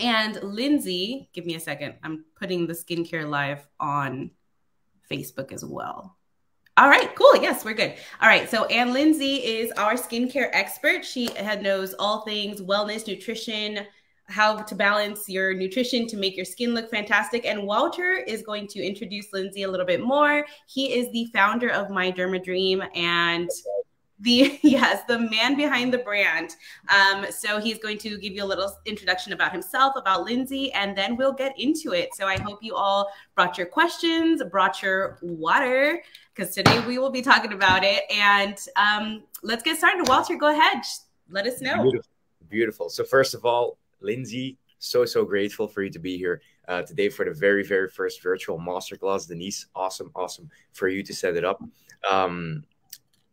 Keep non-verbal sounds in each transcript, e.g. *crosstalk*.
And Lindsay, give me a second. I'm putting the skincare live on Facebook as well. All right, cool. Yes, we're good. All right. So Ann Lindsay is our skincare expert. She knows all things wellness, nutrition, how to balance your nutrition to make your skin look fantastic. And Walter is going to introduce Lindsay a little bit more. He is the founder of My Derma Dream and the *laughs* yes the man behind the brand. Um, so he's going to give you a little introduction about himself about lindsay and then we'll get into it. So i hope you all brought your questions brought your water because today we will be talking about it. And um, let's get started. Walter go ahead. Let us know. Beautiful. beautiful. So first of all lindsay so so grateful for you to be here uh, today for the very very first virtual masterclass. Denise awesome awesome for you to set it up. Um,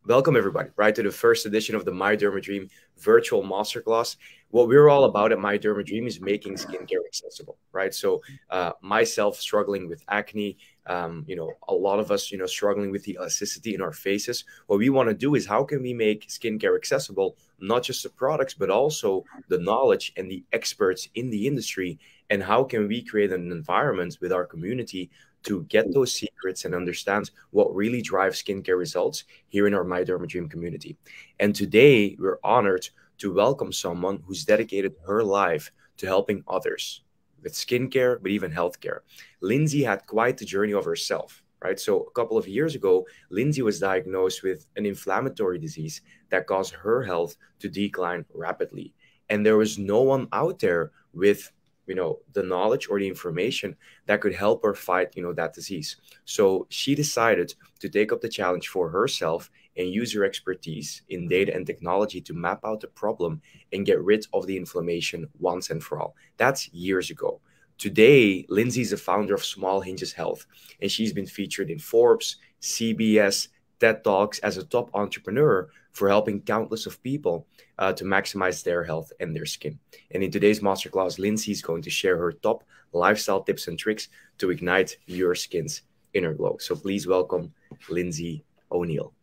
Welcome, everybody, right, to the first edition of the My Derma Dream virtual masterclass. What we're all about at My Derma Dream is making skincare accessible, right? So, uh, myself struggling with acne, um, you know, a lot of us, you know, struggling with the elasticity in our faces. What we want to do is how can we make skincare accessible, not just the products, but also the knowledge and the experts in the industry, and how can we create an environment with our community to get those secrets and understand what really drives skincare results here in our My Derma Dream community. And today we're honored to welcome someone who's dedicated her life to helping others with skincare, but even healthcare. Lindsay had quite the journey of herself, right? So a couple of years ago, Lindsay was diagnosed with an inflammatory disease that caused her health to decline rapidly. And there was no one out there with you know the knowledge or the information that could help her fight you know that disease. So she decided to take up the challenge for herself and use her expertise in mm-hmm. data and technology to map out the problem and get rid of the inflammation once and for all. That's years ago. Today lindsay is the founder of small hinges health and she's been featured in forbes cbs TED Talks as a top entrepreneur for helping countless of people uh, to maximize their health and their skin. And in today's masterclass, Lindsay is going to share her top lifestyle tips and tricks to ignite your skin's inner glow. So please welcome Lindsay O'Neill.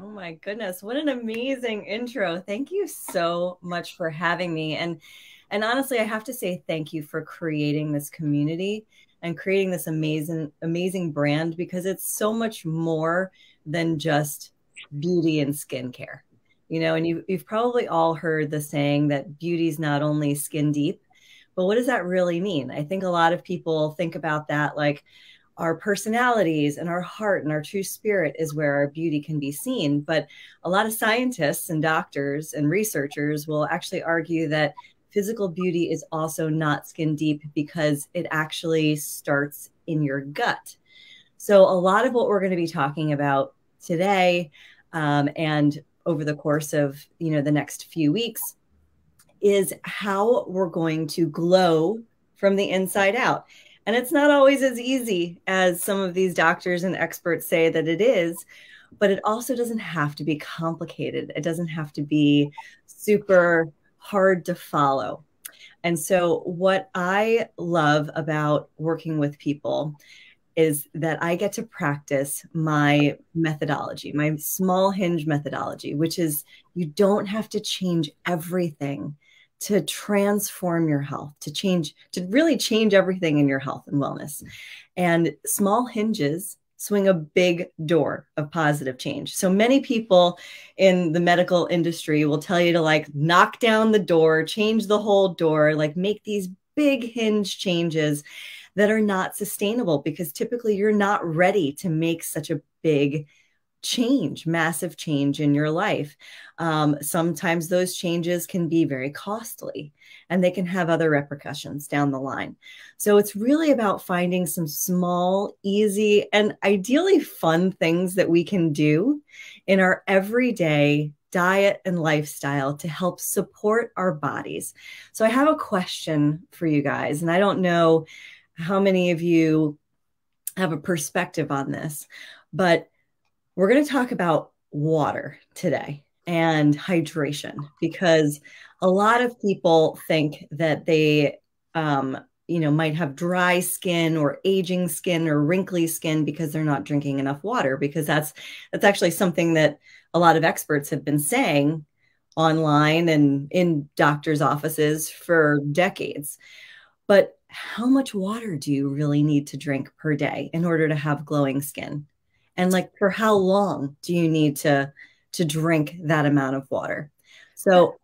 Oh my goodness, what an amazing intro. Thank you so much for having me. And and honestly, I have to say thank you for creating this community and creating this amazing amazing brand because it's so much more than just beauty and skincare. You know, and you, you've probably all heard the saying that beauty is not only skin deep, but what does that really mean? I think a lot of people think about that like our personalities and our heart and our true spirit is where our beauty can be seen. But a lot of scientists and doctors and researchers will actually argue that physical beauty is also not skin deep because it actually starts in your gut. So, a lot of what we're going to be talking about today um, and over the course of you know the next few weeks is how we're going to glow from the inside out. And it's not always as easy as some of these doctors and experts say that it is but it also doesn't have to be complicated. It doesn't have to be super hard to follow. And so what i love about working with people is that I get to practice my methodology, my small hinge methodology, which is you don't have to change everything to transform your health, to change, to really change everything in your health and wellness. And small hinges swing a big door of positive change. So many people in the medical industry will tell you to like knock down the door, change the whole door, like make these big hinge changes that are not sustainable because typically you're not ready to make such a big change, massive change in your life. Um, sometimes those changes can be very costly and they can have other repercussions down the line. So it's really about finding some small, easy, and ideally fun things that we can do in our everyday diet and lifestyle to help support our bodies. So I have a question for you guys, and I don't know how many of you have a perspective on this, but we're going to talk about water today and hydration because a lot of people think that they um, you know might have dry skin or aging skin or wrinkly skin because they're not drinking enough water because that's that's actually something that a lot of experts have been saying online and in doctors offices for decades. But how much water do you really need to drink per day in order to have glowing skin? And like for how long do you need to to drink that amount of water? So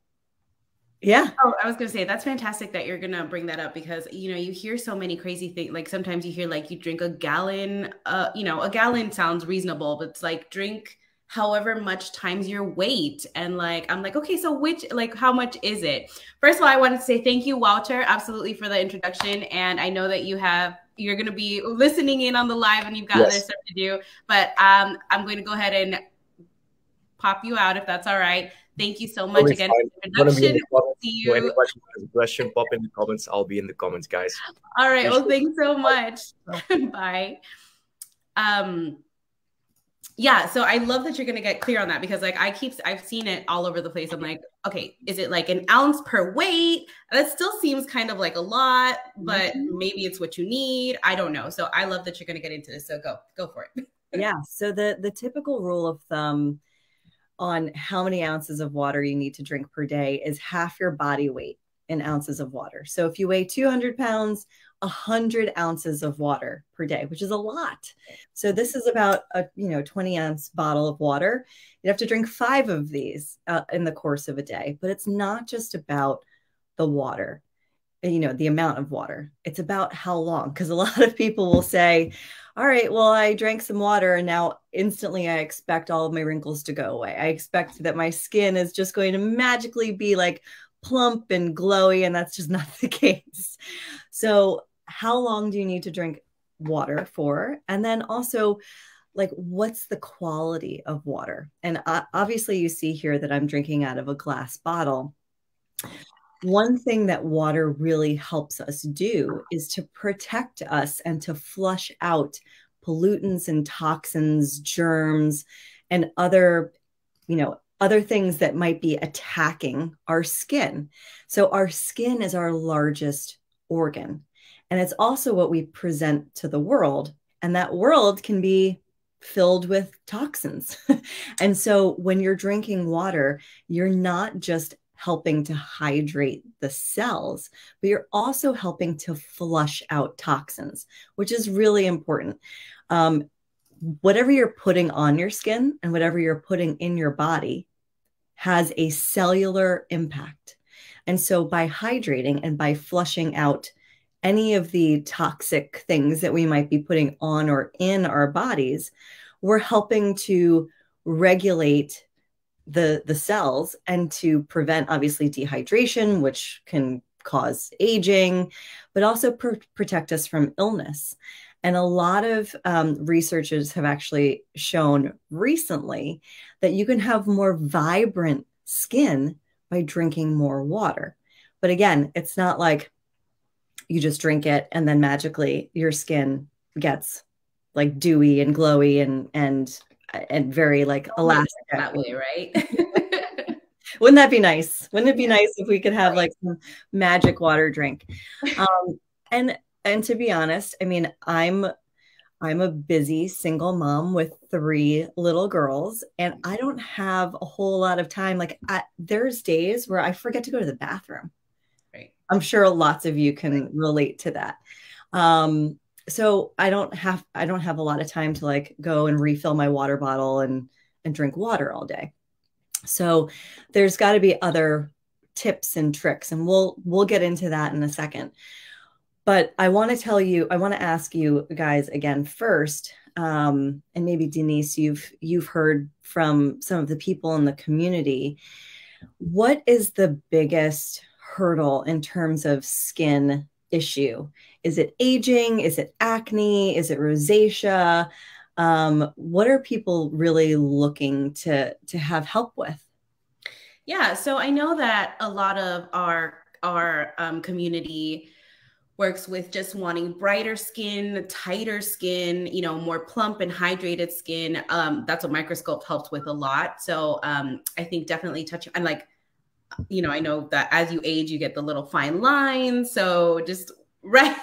yeah. Oh, I was going to say that's fantastic that you're going to bring that up because you know, you hear so many crazy things like sometimes you hear like you drink a gallon uh you know, a gallon sounds reasonable, but it's like drink however much times your weight. And like i'm like okay so which like how much is it? First of all i wanted to say thank you walter absolutely for the introduction. And i know that you have you're going to be listening in on the live and you've got yes. other stuff to do. But um i'm going to go ahead and pop you out if that's all right. Thank you so much again introduction. see you. any question, question pop in the comments i'll be in the comments guys. All right. Well thanks so much. *laughs* Bye. Um yeah so i love that you're going to get clear on that because like i keep i've seen it all over the place. I'm like okay is it like an ounce per weight? That still seems kind of like a lot but mm-hmm. maybe it's what you need. I don't know. So i love that you're going to get into this. So go go for it. *laughs* Yeah so the the typical rule of thumb on how many ounces of water you need to drink per day is half your body weight in ounces of water. So if you weigh 200 pounds 100 ounces of water per day, which is a lot. So mm-hmm. this is about a you know 20 ounce bottle of water. You'd have to drink five of these uh, in the course of a day. But it's not just about the water, eh, you know, the amount of water. It's about how long. Because a *laughs* lot of people will say, "All right, well, I drank some water, and now instantly I expect all of my wrinkles to go away. I expect mm-hmm. that my skin is just going to magically be like." plump and glowy, and that's just not *laughs* the case. So, how long do you need to drink water for? And then also, like, what's the quality of water? And uh, obviously, you see here that I'm drinking out of a glass bottle. One thing that water really helps us do is to protect us and to flush out pollutants and toxins, germs, and other, you know, other things that might be attacking our skin. So, our skin is our largest organ, and it's also what we present to the world. And that world can be filled with toxins. *laughs* and so, when you're drinking water, you're not just helping to hydrate the cells, but you're also helping to flush out toxins, which is really important. Um, whatever you're putting on your skin and whatever you're putting in your body has a cellular impact. And so by hydrating and by flushing out any of the toxic things that we might be putting on or in our bodies, we're helping to regulate the the cells and to prevent obviously dehydration which can cause aging but also pr- protect us from illness and a lot of um, researchers have actually shown recently that you can have more vibrant skin by drinking more water. But again, it's not like you just drink it and then magically your skin gets like dewy and glowy and and and very like elastic that way, right? *laughs* Wouldn't that be nice? Wouldn't it be nice if we could have like some magic water drink? *laughs* Um, and and to be honest, I mean, I'm I'm a busy single mom with three little girls, and I don't have a whole lot of time. Like, I, there's days where I forget to go to the bathroom. I'm sure lots of you can relate to that. Um, so I don't have I don't have a lot of time to like go and refill my water bottle and and drink water all day. So there's got to be other tips and tricks, and we'll we'll get into that in a second. But I want to tell you, I want to ask you guys again first, um, and maybe Denise, you've you've heard from some of the people in the community. What is the biggest hurdle in terms of skin issue? Is it aging? Is it acne? Is it rosacea? Um, what are people really looking to to have help with? Yeah, so I know that a lot of our our um, community works with just wanting brighter skin, tighter skin, you know, more plump and hydrated skin. Um, that's what Microsculpt helps with a lot. So um, I think definitely touching, I'm like, you know, I know that as you age, you get the little fine lines. So just *laughs* right,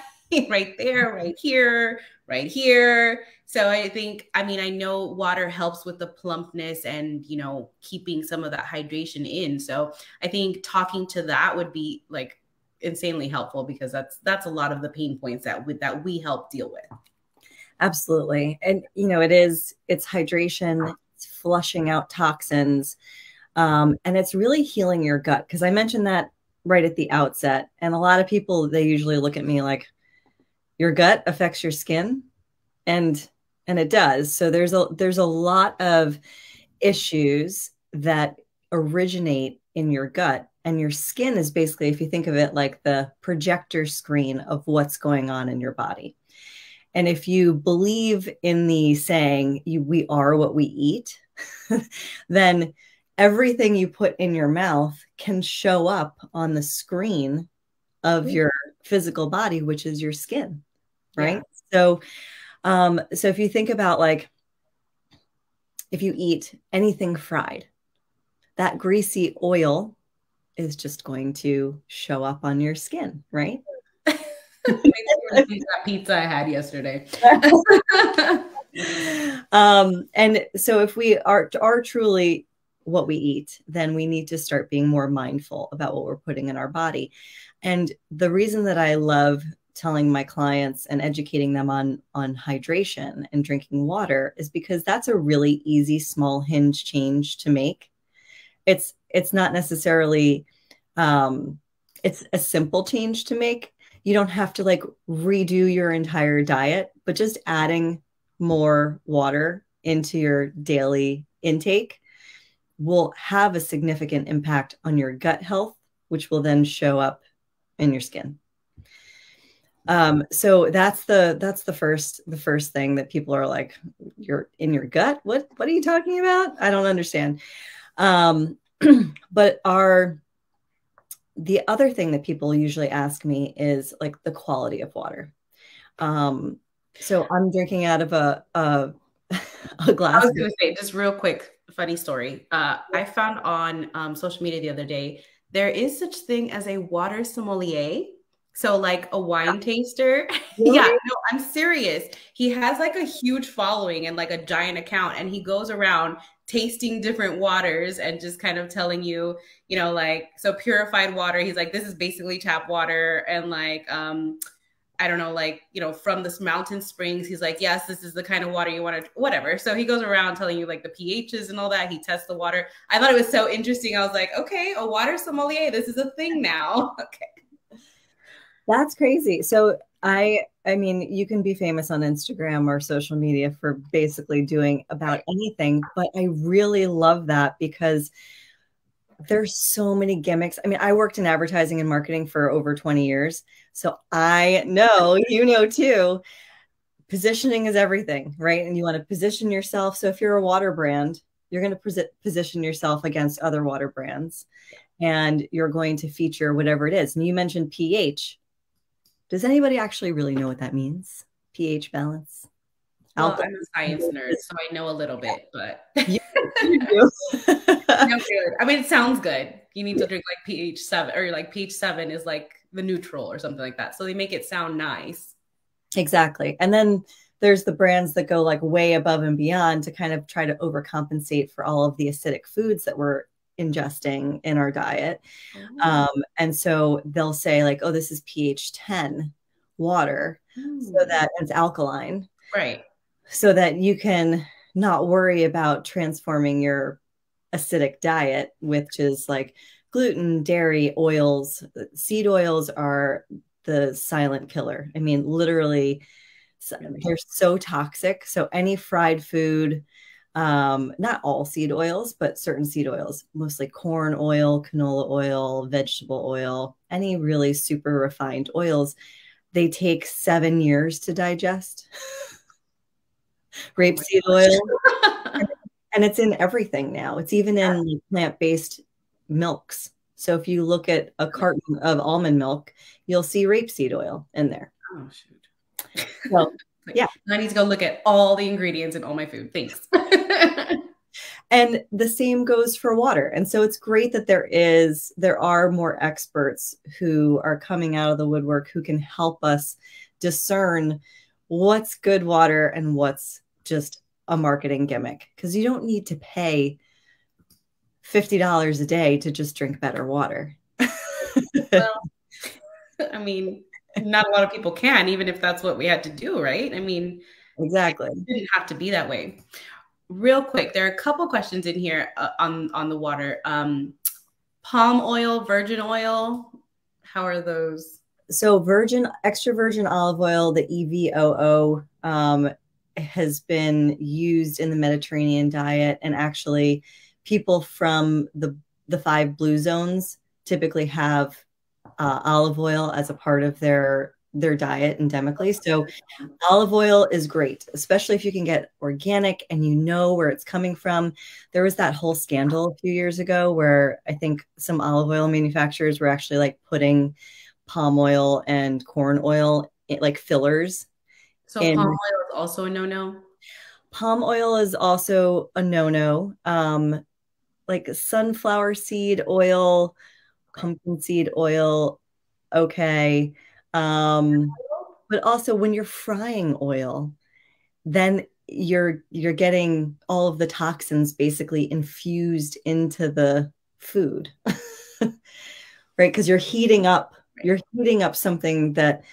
right there, right here, right here. So I think, I mean, I know water helps with the plumpness and, you know, keeping some of that hydration in. So I think talking to that would be like insanely helpful because that's that's a lot of the pain points that we, that we help deal with. Absolutely. And you know, it is it's hydration, it's flushing out toxins. Um, and it's really healing your gut because I mentioned that right at the outset. And a lot of people they usually look at me like your gut affects your skin and and it does. So there's a there's a lot of issues that originate in your gut and your skin is basically if you think of it like the projector screen of what's going on in your body and if you believe in the saying you, we are what we eat *laughs* then everything you put in your mouth can show up on the screen of your physical body which is your skin right yeah. so um so if you think about like if you eat anything fried that greasy oil is just going to show up on your skin, right? *laughs* that pizza I had yesterday. *laughs* *laughs* um, and so if we are are truly what we eat, then we need to start being more mindful about what we're putting in our body. And the reason that I love telling my clients and educating them on on hydration and drinking water is because that's a really easy small hinge change to make it's it's not necessarily um it's a simple change to make you don't have to like redo your entire diet but just adding more water into your daily intake will have a significant impact on your gut health which will then show up in your skin um so that's the that's the first the first thing that people are like you're in your gut what what are you talking about i don't understand um, *clears throat* but our the other thing that people usually ask me is like the quality of water. Um, so I'm drinking out of a a, *laughs* a glass. I was going to say just real quick, funny story. Uh, I found on um, social media the other day there is such thing as a water sommelier. So like a wine taster. *laughs* Really? yeah, no, I'm serious. He has like a huge following and like a giant account and he goes around tasting different waters and just kind of telling you, you know, like so purified water. He's like, this is basically tap water, and like, um, I don't know, like you know, from this mountain springs. He's like, yes, this is the kind of water you want to, whatever. So he goes around telling you like the pHs and all that. He tests the water. I thought it was so interesting. I was like, okay, a water sommelier. This is a thing now. *laughs* okay. That's crazy. So I I mean, you can be famous on Instagram or social media for basically doing about anything, but I really love that because there's so many gimmicks. I mean, I worked in advertising and marketing for over 20 years. So I know, you know too, positioning is everything, right? And you want to position yourself. So if you're a water brand, you're going to position yourself against other water brands and you're going to feature whatever it is. And you mentioned pH does anybody actually really know what that means? pH balance? Well, I'm a science nerd, so I know a little bit, but you, you *laughs* I mean, it sounds good. You need to drink like pH seven, or like pH seven is like the neutral or something like that. So they make it sound nice. Exactly. And then there's the brands that go like way above and beyond to kind of try to overcompensate for all of the acidic foods that we're ingesting in our diet. Oh. Um, and so they'll say, like, oh, this is pH 10 water, so that it's alkaline. Right. So that you can not worry about transforming your acidic diet, which is like gluten, dairy, oils. Seed oils are the silent killer. I mean, literally, they're so toxic. So any fried food, um, not all seed oils, but certain seed oils, mostly corn oil, canola oil, vegetable oil, any really super refined oils, they take seven years to digest. *laughs* Rapeseed oh oil. *laughs* and it's in everything now. It's even in plant based milks. So if you look at a carton of almond milk, you'll see rapeseed oil in there. Oh, shoot. Well, *laughs* yeah. I need to go look at all the ingredients in all my food. Thanks. *laughs* and the same goes for water. And so it's great that there is there are more experts who are coming out of the woodwork who can help us discern what's good water and what's just a marketing gimmick because you don't need to pay $50 a day to just drink better water. well, I mean, not a lot of people can, even if that's what we had to do, right? I mean, exactly. It didn't have to be that way. Real quick, there are a couple questions in here uh, on on the water. Um, palm oil, virgin oil, how are those? So virgin, extra virgin olive oil, the EVOO, um, has been used in the Mediterranean diet, and actually, people from the the five blue zones typically have uh, olive oil as a part of their their diet endemically. So olive oil is great, especially if you can get organic and you know where it's coming from. There was that whole scandal a few years ago where I think some olive oil manufacturers were actually like putting palm oil and corn oil like fillers. So palm oil is also a no-no. Palm oil is also a no-no. Um, like sunflower seed oil, pumpkin seed oil, okay. Um, but also when you're frying oil, then you're you're getting all of the toxins basically infused into the food. *laughs* right? Because you're heating up, you're heating up something that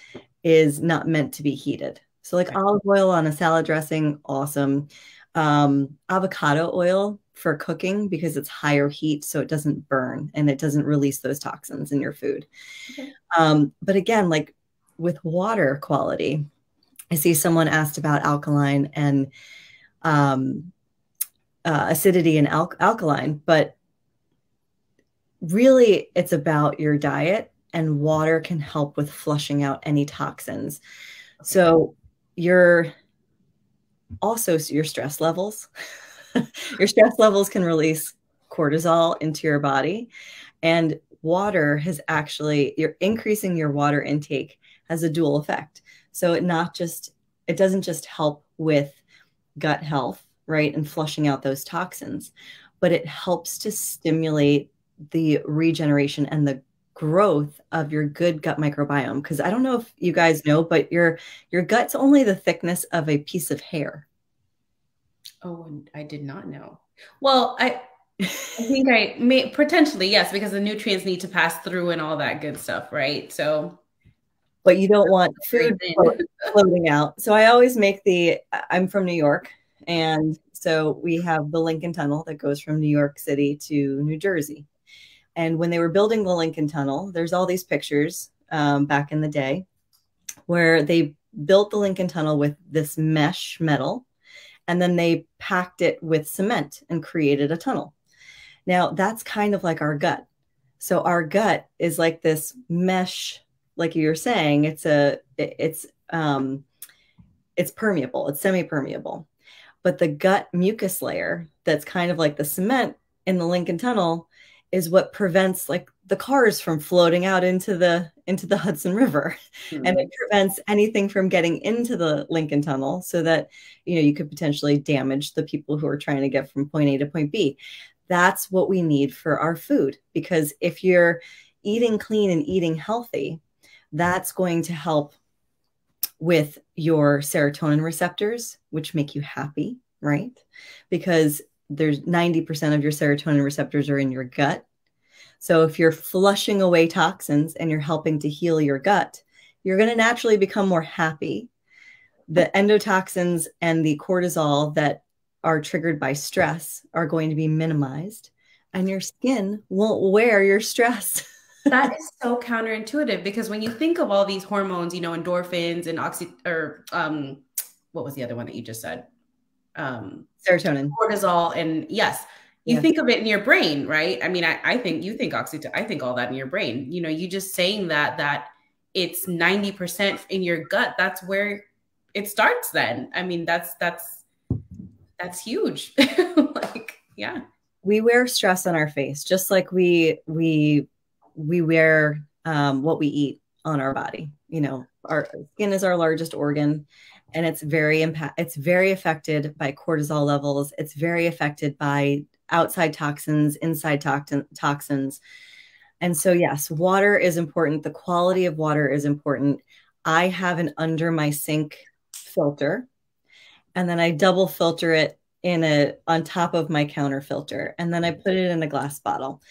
is not meant to be heated. So like olive oil on a salad dressing, awesome. Um, avocado oil for cooking because it's higher heat, so it doesn't burn and it doesn't release those toxins in your food. Okay. Um, but again, like with water quality, I see someone asked about alkaline and um, uh, acidity and al- alkaline, but really it's about your diet and water can help with flushing out any toxins. So your also your stress levels *laughs* your stress levels can release cortisol into your body. And water has actually, you're increasing your water intake has a dual effect. So it not just, it doesn't just help with gut health, right? And flushing out those toxins, but it helps to stimulate the regeneration and the growth of your good gut microbiome because i don't know if you guys know but your your gut's only the thickness of a piece of hair Oh, I did not know. Well, I I think I may potentially yes, because the nutrients need to pass through and all that good stuff, right? So, but you don't want *laughs* food floating out. So I always make the. I'm from New York, and so we have the Lincoln Tunnel that goes from New York City to New Jersey. And when they were building the Lincoln Tunnel, there's all these pictures um, back in the day where they built the Lincoln Tunnel with this mesh metal and then they packed it with cement and created a tunnel. Now, that's kind of like our gut. So our gut is like this mesh like you're saying, it's a it's um it's permeable, it's semi-permeable. But the gut mucus layer that's kind of like the cement in the Lincoln Tunnel is what prevents like the cars from floating out into the into the Hudson River mm-hmm. and it prevents anything from getting into the Lincoln Tunnel so that you know you could potentially damage the people who are trying to get from point A to point B. That's what we need for our food because if you're eating clean and eating healthy, that's going to help with your serotonin receptors which make you happy, right? Because there's 90% of your serotonin receptors are in your gut. So if you're flushing away toxins and you're helping to heal your gut, you're going to naturally become more happy. The endotoxins and the cortisol that are triggered by stress are going to be minimized, and your skin won't wear your stress. *laughs* that is so counterintuitive because when you think of all these hormones, you know, endorphins and oxy or um, what was the other one that you just said? um, serotonin, cortisol, and yes, you yeah. think of it in your brain, right? I mean, I, I think you think oxytocin, I think all that in your brain. You know, you just saying that that it's 90% in your gut, that's where it starts then. I mean, that's that's that's huge. *laughs* like, yeah. We wear stress on our face, just like we we we wear um, what we eat on our body. You know, our skin is our largest organ and it's very impact it's very affected by cortisol levels. It's very affected by outside toxins inside toxin, toxins. And so yes water is important. The quality of water is important. I have an under my sink filter and then i double filter it in a on top of my counter filter and then i put it in a glass bottle.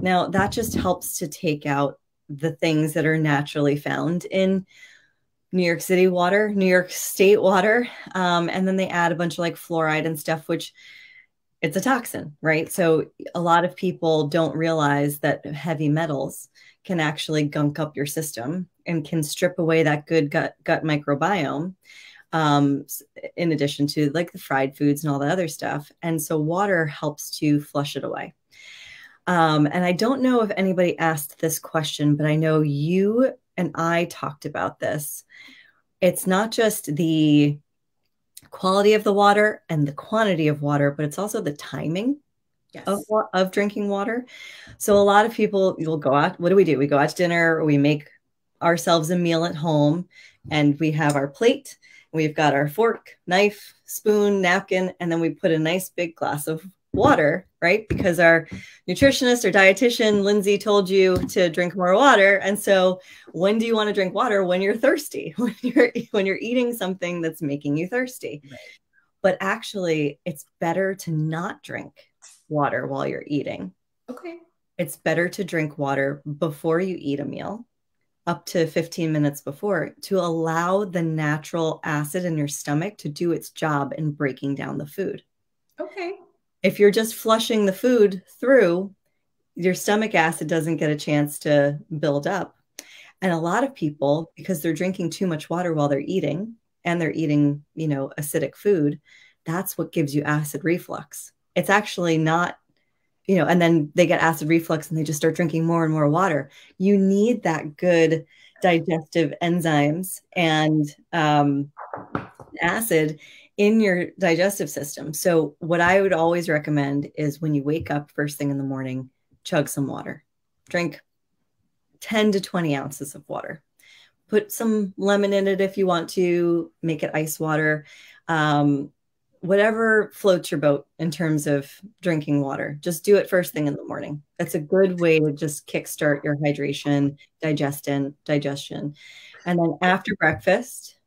Now that just helps to take out the things that are naturally found in New York City water, New York State water, um, and then they add a bunch of like fluoride and stuff, which it's a toxin, right? So a lot of people don't realize that heavy metals can actually gunk up your system and can strip away that good gut gut microbiome. Um, in addition to like the fried foods and all the other stuff, and so water helps to flush it away. Um, and I don't know if anybody asked this question, but I know you and I talked about this. It's not just the quality of the water and the quantity of water, but it's also the timing yes. of, of drinking water. So a lot of people will go out. What do we do? We go out to dinner or we make ourselves a meal at home and we have our plate. We've got our fork, knife, spoon, napkin, and then we put a nice big glass of water, right? Because our nutritionist or dietitian, Lindsay, told you to drink more water. And so when do you want to drink water? When you're thirsty, *laughs* when you're when you're eating something that's making you thirsty. Right. But actually, it's better to not drink water while you're eating. Okay. It's better to drink water before you eat a meal, up to 15 minutes before, to allow the natural acid in your stomach to do its job in breaking down the food. Okay if you're just flushing the food through, your stomach acid doesn't get a chance to build up. And a lot of people, because they're drinking too much water while they're eating and they're eating, you know, acidic food, that's what gives you acid reflux. It's actually not, you know, and then they get acid reflux and they just start drinking more and more water. You need that good digestive enzymes and um, acid in your digestive system. So, what I would always recommend is when you wake up first thing in the morning, chug some water. Drink 10 to 20 ounces of water. Put some lemon in it if you want to, make it ice water. Um, whatever floats your boat in terms of drinking water, just do it first thing in the morning. That's a good way to just kickstart your hydration, digestion, digestion. And then after breakfast.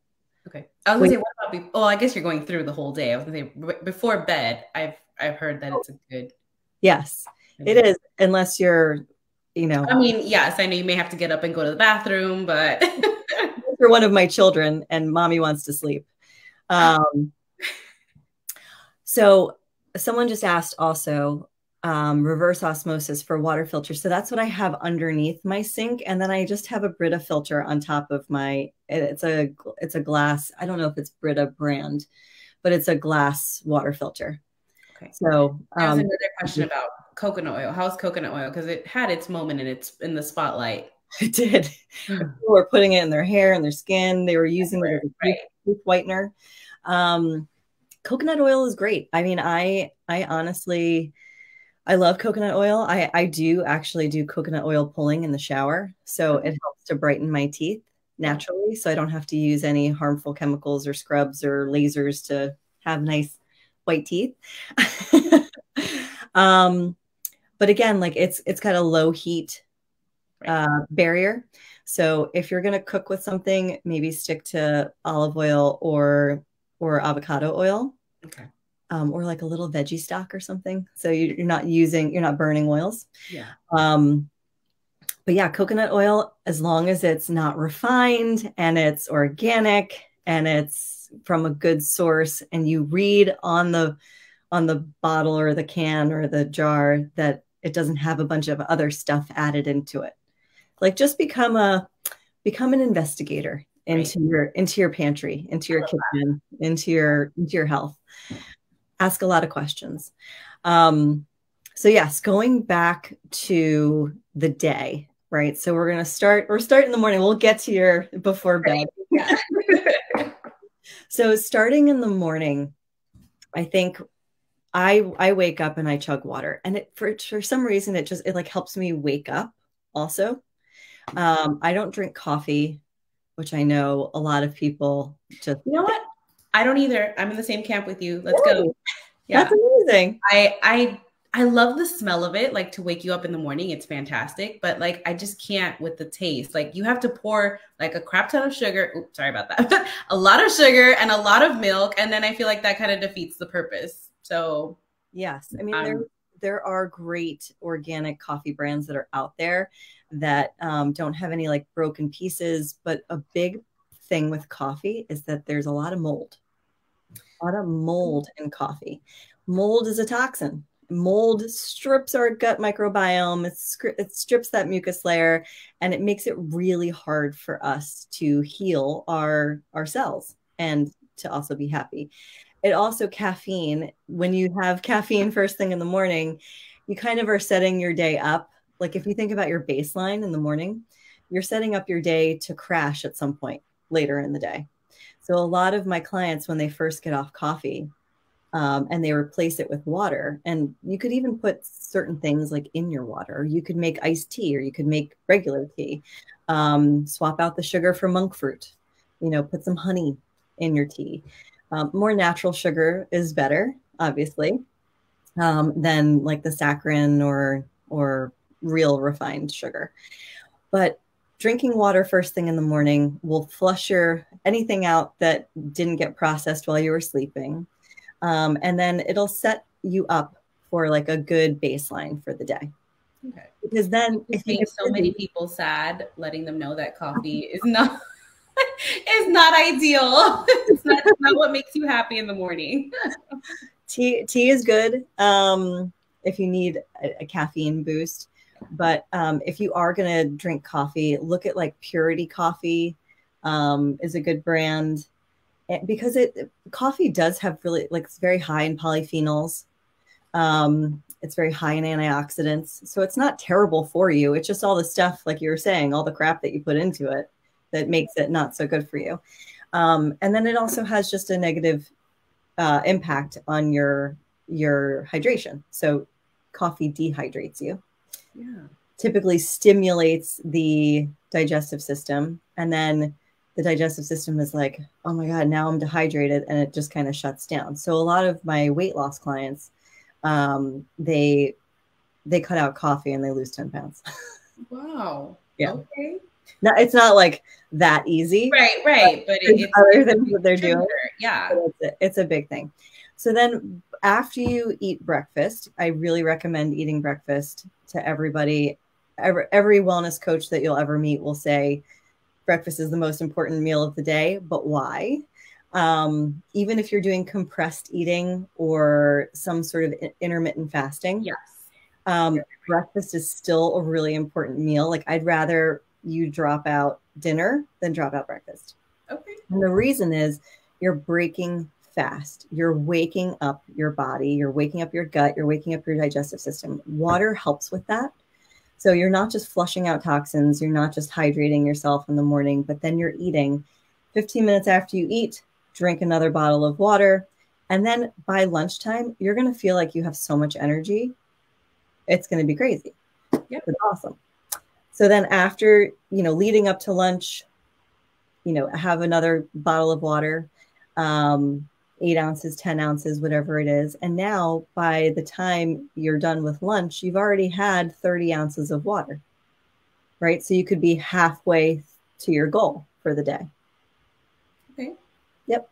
I was gonna say, what about? Be- oh, I guess you're going through the whole day. I was gonna say before bed. I've I've heard that it's a good. Yes, it is. Unless you're, you know. I mean, yes, I know you may have to get up and go to the bathroom, but *laughs* for one of my children, and mommy wants to sleep. Um, so someone just asked also um, reverse osmosis for water filters. So that's what I have underneath my sink, and then I just have a Brita filter on top of my. It's a it's a glass. I don't know if it's Brita brand, but it's a glass water filter. Okay. So um, another question about coconut oil. How's coconut oil? Because it had its moment and it's in the spotlight. *laughs* It did. People were putting it in their hair and their skin. They were using it as a right. whitener. Um, coconut oil is great. I mean, I I honestly I love coconut oil. I, I do actually do coconut oil pulling in the shower. So it helps to brighten my teeth naturally. So I don't have to use any harmful chemicals or scrubs or lasers to have nice white teeth. *laughs* um, but again, like it's it's got a low heat uh, barrier. So if you're gonna cook with something, maybe stick to olive oil or or avocado oil. Okay um, or like a little veggie stock or something. So you're not using, you're not burning oils. Yeah. Um, but yeah, coconut oil, as long as it's not refined and it's organic and it's from a good source, and you read on the on the bottle or the can or the jar that it doesn't have a bunch of other stuff added into it. Like just become a become an investigator into right. your into your pantry, into your kitchen, that. into your into your health ask a lot of questions. Um, so yes, going back to the day, right? So we're gonna start. We're starting in the morning. We'll get to your before bed. Yeah. *laughs* so starting in the morning, I think I I wake up and I chug water, and it for for some reason it just it like helps me wake up. Also, um, I don't drink coffee, which I know a lot of people just. You know what? I don't either. I'm in the same camp with you. Let's go. *laughs* Yeah. That's amazing. I I I love the smell of it, like to wake you up in the morning. It's fantastic, but like I just can't with the taste. Like you have to pour like a crap ton of sugar. Oops, sorry about that. *laughs* a lot of sugar and a lot of milk, and then I feel like that kind of defeats the purpose. So yes, I mean um, there there are great organic coffee brands that are out there that um, don't have any like broken pieces. But a big thing with coffee is that there's a lot of mold, a lot of mold in coffee. Mold is a toxin. Mold strips our gut microbiome. It, it strips that mucus layer, and it makes it really hard for us to heal our our cells and to also be happy. It also caffeine. When you have caffeine first thing in the morning, you kind of are setting your day up. Like if you think about your baseline in the morning, you're setting up your day to crash at some point later in the day. So a lot of my clients, when they first get off coffee, um, and they replace it with water, and you could even put certain things like in your water. You could make iced tea, or you could make regular tea. Um, swap out the sugar for monk fruit. You know, put some honey in your tea. Um, more natural sugar is better, obviously, um, than like the saccharin or or real refined sugar. But drinking water first thing in the morning will flush your anything out that didn't get processed while you were sleeping, um, and then it'll set you up for like a good baseline for the day. Okay. Because then, if you so many people sad, letting them know that coffee is not *laughs* is not ideal. *laughs* it's not, not what makes you happy in the morning. *laughs* tea tea is good um, if you need a, a caffeine boost. But um, if you are gonna drink coffee, look at like Purity Coffee um, is a good brand because it coffee does have really like it's very high in polyphenols. Um, it's very high in antioxidants, so it's not terrible for you. It's just all the stuff, like you were saying, all the crap that you put into it that makes it not so good for you. Um, and then it also has just a negative uh, impact on your your hydration. So coffee dehydrates you. Yeah. Typically stimulates the digestive system, and then the digestive system is like, oh my god, now I'm dehydrated, and it just kind of shuts down. So a lot of my weight loss clients, um, they they cut out coffee and they lose ten pounds. *laughs* wow. Yeah. Okay. No, it's not like that easy. Right, right. But, but it's other things that they're doing. Yeah. It's a, it's a big thing. So then after you eat breakfast, I really recommend eating breakfast to everybody. Every, every wellness coach that you'll ever meet will say breakfast is the most important meal of the day, but why? Um, even if you're doing compressed eating or some sort of intermittent fasting. Yes. Um, breakfast is still a really important meal. Like I'd rather you drop out dinner than drop out breakfast. Okay. And the reason is you're breaking fast. You're waking up your body, you're waking up your gut, you're waking up your digestive system. Water helps with that. So you're not just flushing out toxins, you're not just hydrating yourself in the morning, but then you're eating. 15 minutes after you eat, drink another bottle of water. And then by lunchtime, you're going to feel like you have so much energy. It's going to be crazy. Yep. It's awesome. So then after, you know, leading up to lunch, you know, have another bottle of water, um, eight ounces, 10 ounces, whatever it is. And now by the time you're done with lunch, you've already had 30 ounces of water, right? So you could be halfway to your goal for the day. Okay. Yep.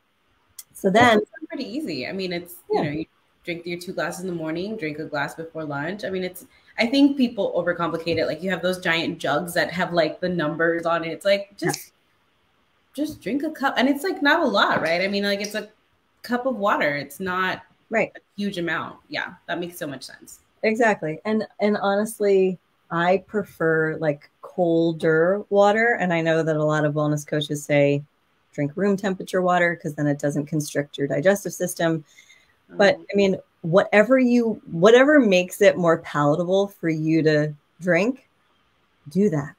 So then pretty easy. I mean, it's, yeah. you know, you drink your two glasses in the morning, drink a glass before lunch. I mean, it's, I think people overcomplicate it. Like you have those giant jugs that have like the numbers on it. It's like just just drink a cup. And it's like not a lot, right? I mean, like it's a cup of water. It's not right a huge amount. Yeah, that makes so much sense. Exactly. And and honestly, I prefer like colder water. And I know that a lot of wellness coaches say drink room temperature water because then it doesn't constrict your digestive system. But mm. I mean, whatever you whatever makes it more palatable for you to drink do that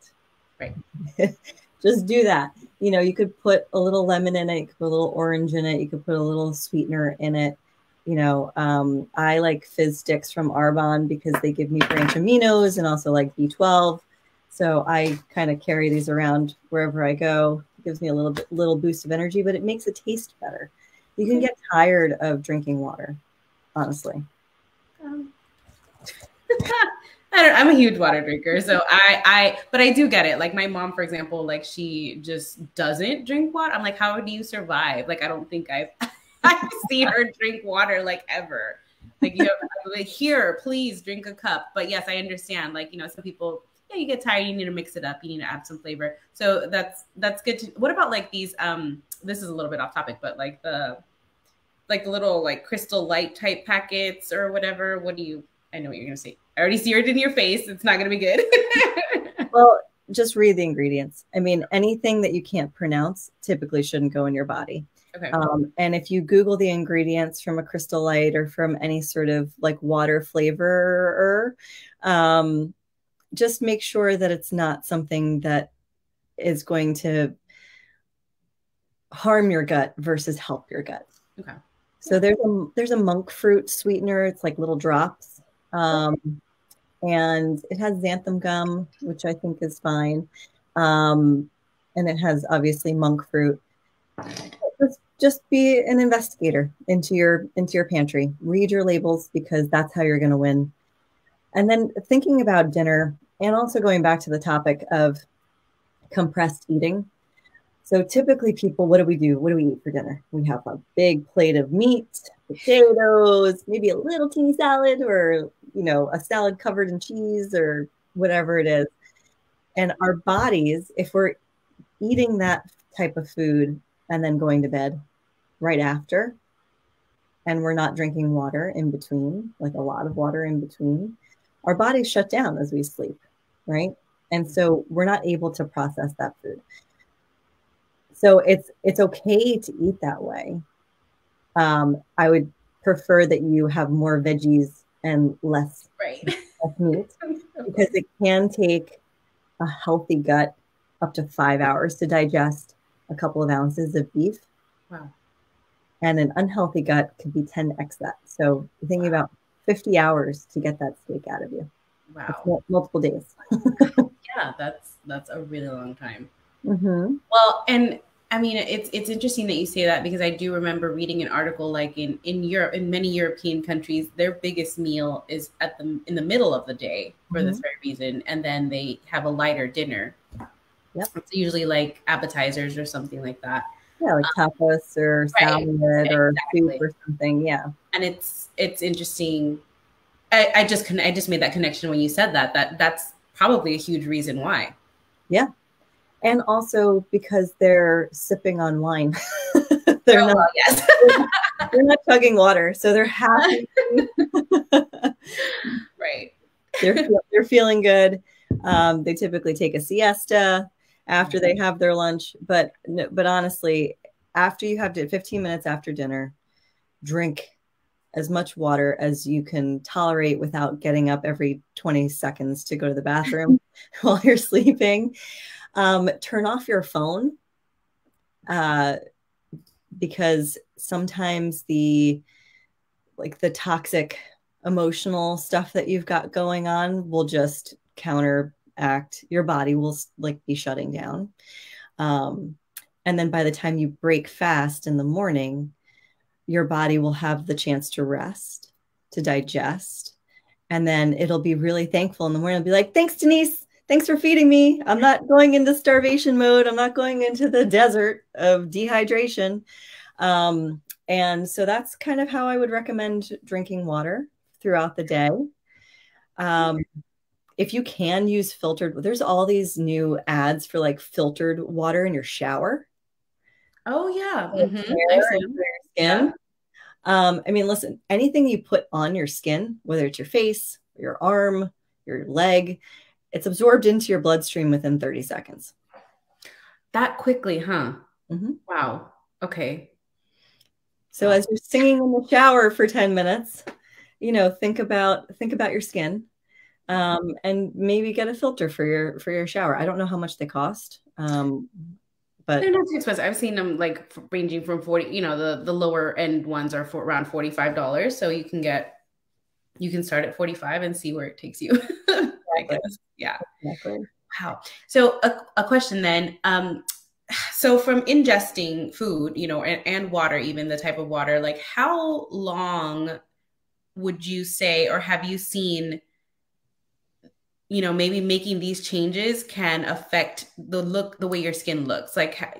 right *laughs* just do that you know you could put a little lemon in it you could put a little orange in it you could put a little sweetener in it. You know um, i like fizz sticks from arbonne because they give me branch aminos and also like b12 so i kind of carry these around wherever i go. It gives me a little bit little boost of energy but it makes it taste better. You can get tired of drinking water honestly. Um, *laughs* I don't, I'm a huge water drinker, so I, I, but I do get it. Like my mom, for example, like she just doesn't drink water. I'm like, how do you survive? Like I don't think I've, *laughs* I've seen her drink water like ever. like you know, like, here, please drink a cup. But yes, I understand. Like you know, some people, yeah, you get tired. You need to mix it up. You need to add some flavor. So that's that's good. To, what about like these? Um, this is a little bit off topic, but like the like the little like crystal light type packets or whatever. What do you? I know what you're gonna say. I already see it in your face. It's not gonna be good. *laughs* well, just read the ingredients. I mean, anything that you can't pronounce typically shouldn't go in your body. Okay. Um, and if you Google the ingredients from a crystal light or from any sort of like water flavorer, um, just make sure that it's not something that is going to harm your gut versus help your gut. Okay. So there's a there's a monk fruit sweetener. It's like little drops. Um, and it has xanthan gum, which I think is fine. Um, and it has obviously monk fruit. Just, just be an investigator into your into your pantry. Read your labels because that's how you're going to win. And then thinking about dinner, and also going back to the topic of compressed eating. So typically, people, what do we do? What do we eat for dinner? We have a big plate of meat, potatoes, maybe a little teeny salad, or you know, a salad covered in cheese, or whatever it is. And our bodies, if we're eating that type of food and then going to bed right after, and we're not drinking water in between, like a lot of water in between, our bodies shut down as we sleep, right? And so we're not able to process that food so it's it's okay to eat that way um, i would prefer that you have more veggies and less, right. less *laughs* meat *laughs* because it can take a healthy gut up to five hours to digest a couple of ounces of beef. Wow. And an unhealthy gut could be 10x that. So you're thinking wow. about 50 hours to get that steak out of you. Wow. multiple days. *laughs* Yeah that's that's a really long time. Mm-hmm. well and I mean, it's it's interesting that you say that because I do remember reading an article like in in Europe, in many European countries, their biggest meal is at the in the middle of the day for mm-hmm. this very reason, and then they have a lighter dinner. Yep. It's usually like appetizers or something like that. Yeah, like um, tapas or salad right, or exactly. soup or something. Yeah, and it's it's interesting. I, I just can I just made that connection when you said that. That that's probably a huge reason why. Yeah, and also because they're sipping on wine. *laughs* they're, oh, not, well, yes. they're, *laughs* they're not chugging water, so they're happy. *laughs* right. They're they're feeling good. Um, they typically take a siesta after they have their lunch, but but honestly, after you have to 15 minutes after dinner, drink as much water as you can tolerate without getting up every 20 seconds to go to the bathroom while you're sleeping. Um, turn off your phone uh, because sometimes the like the toxic emotional stuff that you've got going on will just counteract your body will like be shutting down. Um, and then by the time you break fast in the morning your body will have the chance to rest to digest and then it'll be really thankful in the morning it'll be like thanks denise thanks for feeding me. I'm not going into starvation mode. I'm not going into the desert of dehydration. Um, and so that's kind of how I would recommend drinking water throughout the day. Um, if you can use filtered, there's all these new ads for like filtered water in your shower. Oh yeah, mm-hmm. skin. Um, I mean, listen, anything you put on your skin, whether it's your face, your arm, your leg, it's absorbed into your bloodstream within 30 seconds. That quickly, huh? Mm-hmm. Wow. Okay. So as you're singing in the shower for 10 minutes, you know, think about think about your skin. Um, and maybe get a filter for your for your shower. I don't know how much they cost. Um, but they're not too expensive. I've seen them like ranging from 40, you know, the the lower end ones are for around $45. So you can get you can start at 45 and see where it takes you. *laughs* I guess. Yeah. Exactly. Wow. So a, a question then. Um, so from ingesting food, you know, and, and water, even the type of water, like how long would you say, or have you seen, you know, maybe making these changes can affect the look, the way your skin looks? Like, how,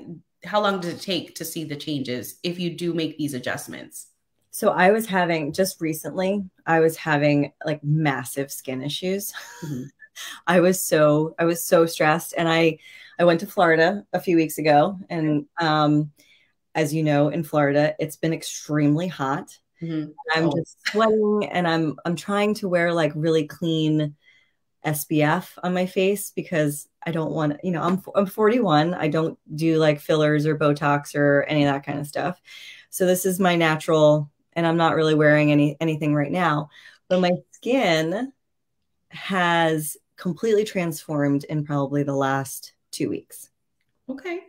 how long does it take to see the changes if you do make these adjustments? So I was having just recently, I was having like massive skin issues. Mm-hmm. *laughs* I was so I was so stressed and I I went to Florida a few weeks ago and um as you know in Florida it's been extremely hot. Mm-hmm. I'm oh. just sweating and I'm I'm trying to wear like really clean SPF on my face because I don't want to, you know I'm I'm 41 I don't do like fillers or botox or any of that kind of stuff. So this is my natural and I'm not really wearing any anything right now. But my skin has completely transformed in probably the last two weeks. Okay.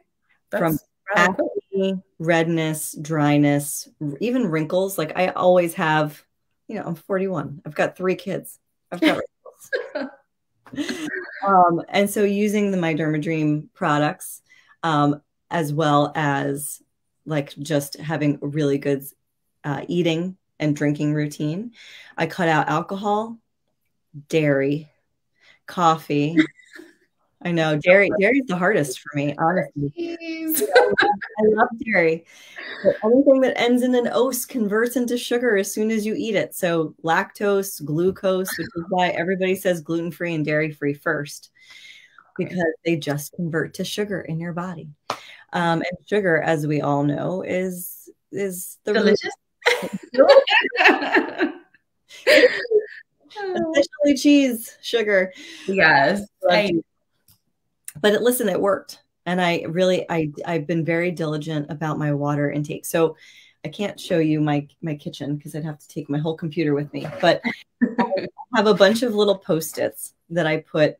That's From acne, redness, dryness, even wrinkles. Like I always have, you know, I'm 41. I've got three kids. I've got *laughs* wrinkles. um, and so using the My Derma Dream products, um, as well as like just having really good uh, eating and drinking routine. I cut out alcohol, dairy, coffee. I know *laughs* dairy. Dairy is the hardest for me, honestly. *laughs* I love dairy. But anything that ends in an ose converts into sugar as soon as you eat it. So lactose, glucose, which is why everybody says gluten free and dairy free first, because they just convert to sugar in your body. Um, and sugar, as we all know, is is the delicious. Especially cheese, sugar. Yes. I, but listen, it worked. And I really I I've been very diligent about my water intake. So I can't show you my my kitchen because I'd have to take my whole computer with me. But I have a bunch of little post-its that I put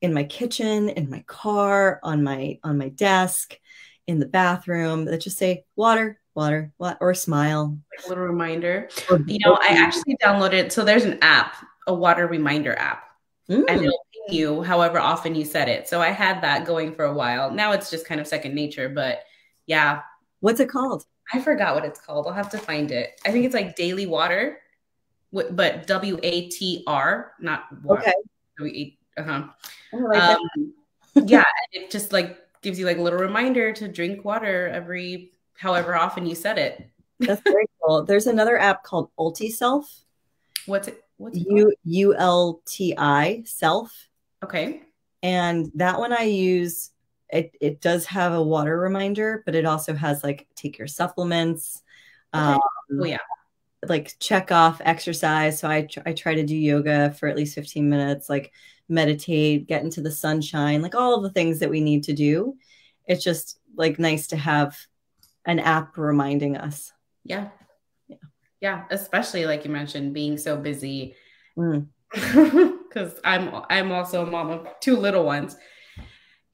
in my kitchen, in my car, on my on my desk, in the bathroom that just say water, water, what or smile. Like a little reminder. you know, I actually downloaded so there's an app, a water reminder app. Mm. And it'll ping you however often you set it. So I had that going for a while. Now it's just kind of second nature, but yeah. What's it called? I forgot what it's called. I'll have to find it. I think it's like daily water, but W A T R, not water. Okay. W A. Uh huh. Like um, yeah, it just like gives you like a little reminder to drink water every however often you set it. That's very *laughs* cool. There's another app called UltiSelf. What's it? What's it U U L T I Self. Okay. And that one I use. It it does have a water reminder, but it also has like take your supplements. Okay. Um, oh yeah. Like check off exercise. So I tr- I try to do yoga for at least 15 minutes. Like meditate, get into the sunshine, like all of the things that we need to do. It's just like nice to have an app reminding us. Yeah. Yeah. Yeah. Especially like you mentioned, being so busy. Mm. *laughs* Cause I'm I'm also a mom of two little ones.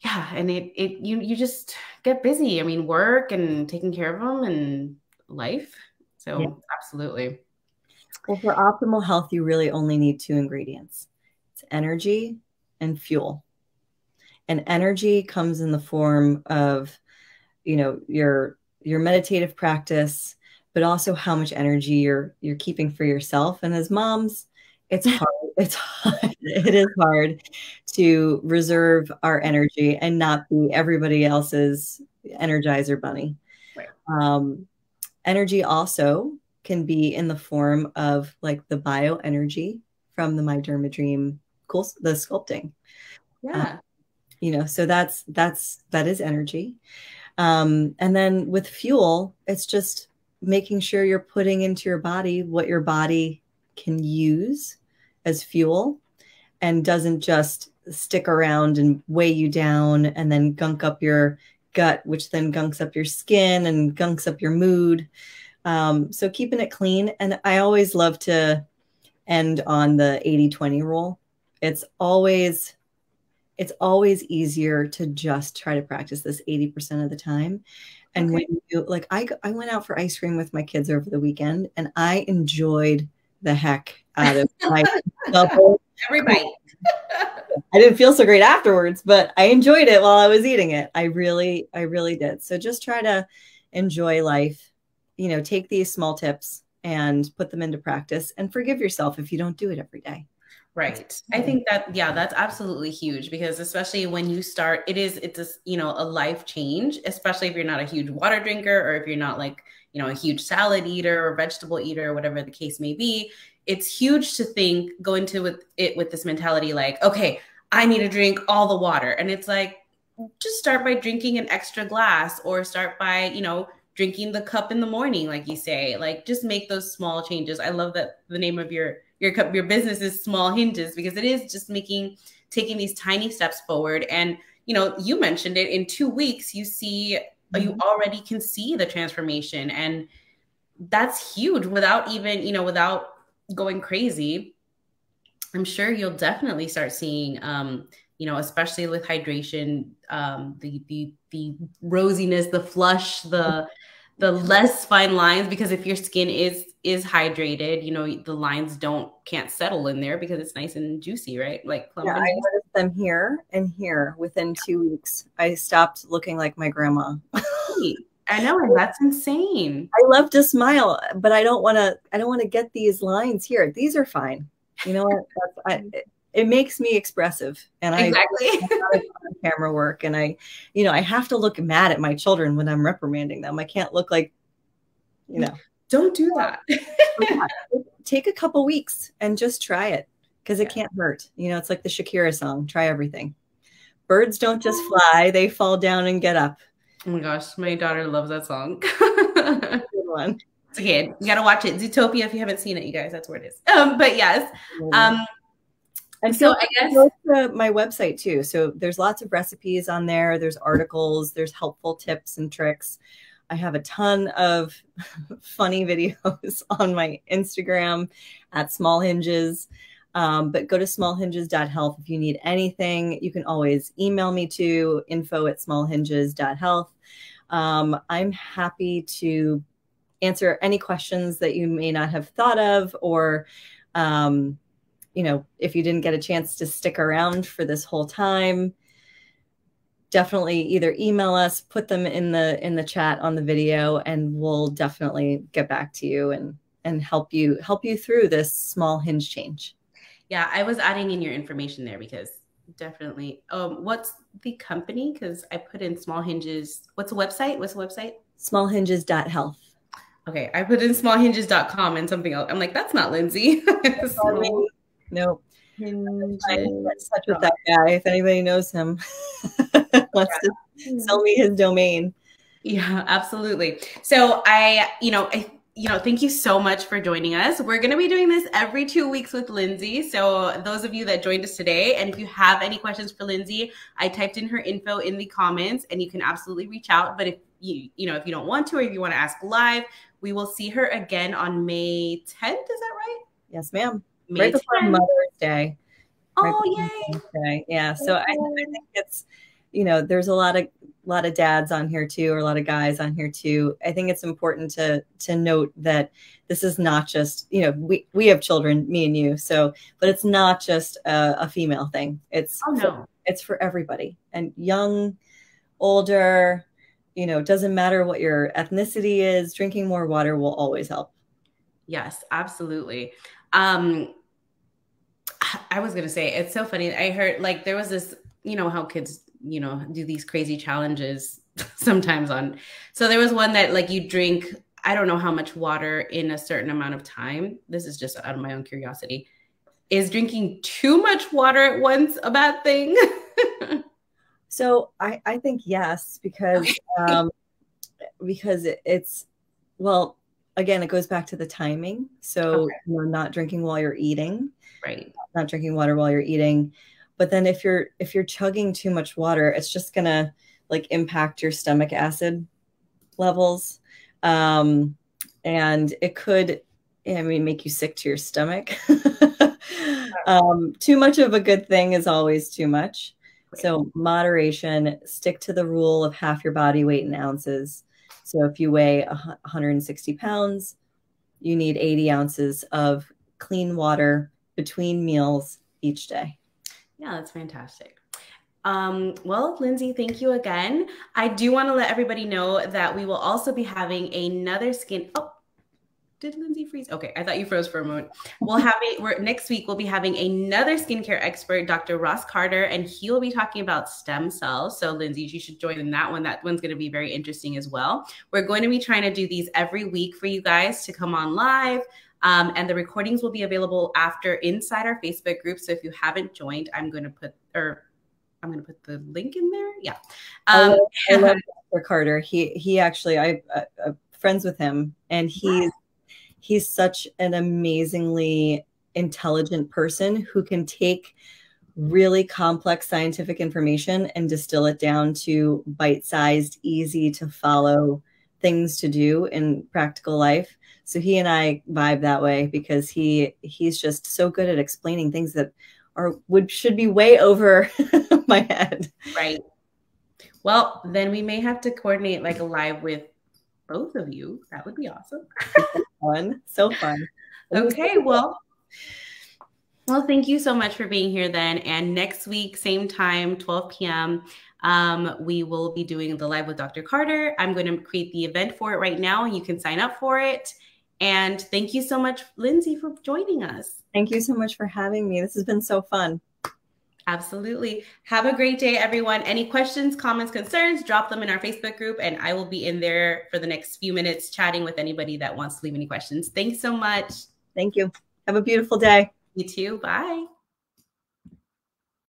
Yeah. And it it you you just get busy. I mean, work and taking care of them and life. So yeah. absolutely. Well, for optimal health, you really only need two ingredients. It's energy and fuel. And energy comes in the form of, you know, your your meditative practice, but also how much energy you're you're keeping for yourself. And as moms, it's *laughs* hard. It's hard. It is hard to reserve our energy and not be everybody else's energizer bunny. Right. Um, energy also can be in the form of like the bioenergy from the My Derma Dream cool the sculpting. Yeah. Uh, you know, so that's that's that is energy. Um, and then with fuel, it's just making sure you're putting into your body what your body can use as fuel and doesn't just stick around and weigh you down and then gunk up your gut, which then gunks up your skin and gunks up your mood. Um, so keeping it clean. And I always love to end on the 80 20 rule. It's always it's always easier to just try to practice this 80% of the time. And okay. when you like, I, I went out for ice cream with my kids over the weekend and I enjoyed the heck out of *laughs* my double. Every bite. *laughs* I didn't feel so great afterwards, but I enjoyed it while I was eating it. I really, I really did. So just try to enjoy life, you know, take these small tips and put them into practice and forgive yourself if you don't do it every day. Right. I think that yeah, that's absolutely huge because especially when you start, it is it's a you know a life change, especially if you're not a huge water drinker or if you're not like you know a huge salad eater or vegetable eater or whatever the case may be. It's huge to think go into with it with this mentality like, okay, I need to drink all the water, and it's like just start by drinking an extra glass or start by you know drinking the cup in the morning, like you say. Like just make those small changes. I love that the name of your your your business is small hinges because it is just making taking these tiny steps forward. And you know you mentioned it in two weeks you see mm-hmm. you already can see the transformation. And that's huge without even you know without going crazy. I'm sure you'll definitely start seeing um you know especially with hydration um the the the rosiness the flush the the less fine lines because if your skin is is hydrated you know the lines don't can't settle in there because it's nice and juicy right? Like yeah, i noticed them here and here within two weeks. I stopped looking like my grandma. *laughs* I know and that's insane. I love to smile but i don't want to i don't want to get these lines here. These are fine. You know what? I, it makes me expressive and exactly. *laughs* I camera work and I, you know, I have to look mad at my children when I'm reprimanding them. I can't look like, you know, don't do that. *laughs* Take a couple weeks and just try it because it yeah. can't hurt. You know, it's like the Shakira song, try everything. Birds don't just fly, they fall down and get up. Oh my gosh, my daughter loves that song. *laughs* Good one. Okay, you gotta watch it. Zootopia if you haven't seen it, you guys. That's where it is. Um, but yes. Um, and so I guess go to my website too. So there's lots of recipes on there. There's articles. There's helpful tips and tricks. I have a ton of *laughs* funny videos *laughs* on my Instagram at Small Hinges. Um, but go to smallhinges.health if you need anything. You can always email me to info at smallhinges.health. Um, I'm happy to answer any questions that you may not have thought of or um, you know, if you didn't get a chance to stick around for this whole time, definitely either email us, put them in the in the chat on the video, and we'll definitely get back to you and and help you help you through this small hinge change. Yeah, I was adding in your information there because definitely. Um, what's the company? Because I put in small hinges. What's the website? What's the website? Smallhinges.health. Okay, I put in smallhinges.com and something else. I'm like, that's not Lindsay. *laughs* Nope. Let's touch with that guy if anybody knows him. *laughs* Yeah. to sell me his domain. Yeah, absolutely. So I, you know, I you know, thank you so much for joining us. We're going to be doing this every two weeks with Lindsay. So, those of you that joined us today, and if you have any questions for Lindsay, I typed in her info in the comments and you can absolutely reach out. But if you, you know, if you don't want to or if you want to ask live, we will see her again on May 10th. Is that right? Yes, ma'am. May right before 10th. Mother's Day. Oh, right yay. Yeah. So I, I, think it's, you know, there's a lot of a lot of dads on here too, or a lot of guys on here too. I think it's important to to note that this is not just, you know, we we have children, me and you. So, but it's not just a, a female thing. It's oh, no. for, it's for everybody and young, older, you know, it doesn't matter what your ethnicity is, drinking more water will always help. Yes, absolutely. Um, *sighs* I was gonna say it's so funny. I heard like there was this, you know, how kids, you know, do these crazy challenges *laughs* sometimes on. So there was one that like you drink, I don't know how much water in a certain amount of time. This is just out of my own curiosity. Is drinking too much water at once a bad thing? *laughs* so I, I think yes, because um, because it's well, again, it goes back to the timing. So okay. you're not drinking while you're eating. Right. Not drinking water while you're eating. But then if you're if you're chugging too much water, it's just gonna like impact your stomach acid levels. Um, and it could I mean make you sick to your stomach. *laughs* um, too much of a good thing is always too much. So moderation, stick to the rule of half your body weight in ounces. So if you weigh 160 pounds, you need 80 ounces of clean water between meals each day. Yeah, that's fantastic. Um, well, Lindsay, thank you again. I do want to let everybody know that we will also be having another skin. Oh, did Lindsay freeze? Okay, I thought you froze for a moment. We'll have a we're next week we'll be having another skincare expert, Dr. Ross Carter, and he will be talking about stem cells. So Lindsay, you should join in that one. That one's going to be very interesting as well. We're going to be trying to do these every week for you guys to come on live. Um, and the recordings will be available after inside our Facebook group. So if you haven't joined, I'm going to put or I'm going to put the link in there. Yeah. Um, I love, *laughs* Dr. Carter. He he actually I uh, uh, friends with him, and he's he's such an amazingly intelligent person who can take really complex scientific information and distill it down to bite-sized, easy to follow things to do in practical life. So he and I vibe that way because he he's just so good at explaining things that are would should be way over *laughs* my head. Right. Well, then we may have to coordinate like a live with both of you. That would be awesome. *laughs* fun. So fun. okay, well. Well, thank you so much for being here then. And next week, same time, 12 p.m., um, we will be doing the live with Dr. Carter. I'm going to create the event for it right now, and you can sign up for it. And thank you so much, Lindsay, for joining us. Thank you so much for having me. This has been so fun. Absolutely. Have a great day, everyone. Any questions, comments, concerns, drop them in our Facebook group, and I will be in there for the next few minutes chatting with anybody that wants to leave any questions. Thanks so much. Thank you. Have a beautiful day. You too. Bye.